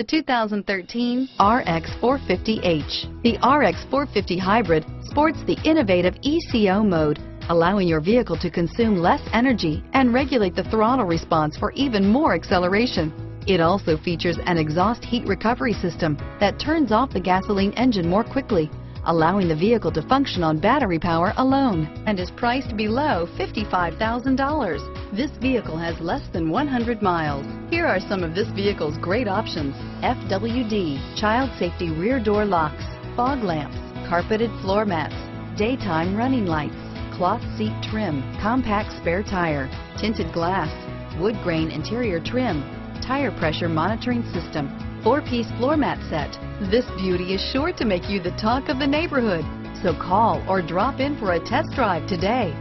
The 2013 RX 450h. The RX 450 Hybrid sports the innovative ECO mode, allowing your vehicle to consume less energy and regulate the throttle response for even more acceleration. It also features an exhaust heat recovery system that turns off the gasoline engine more quickly, allowing the vehicle to function on battery power alone and is priced below $55,000. This vehicle has less than 100 miles. Here are some of this vehicle's great options. FWD, child safety rear door locks, fog lamps, carpeted floor mats, daytime running lights, cloth seat trim, compact spare tire, tinted glass, wood grain interior trim, tire pressure monitoring system, four-piece floor mat set. This beauty is sure to make you the talk of the neighborhood. So call or drop in for a test drive today.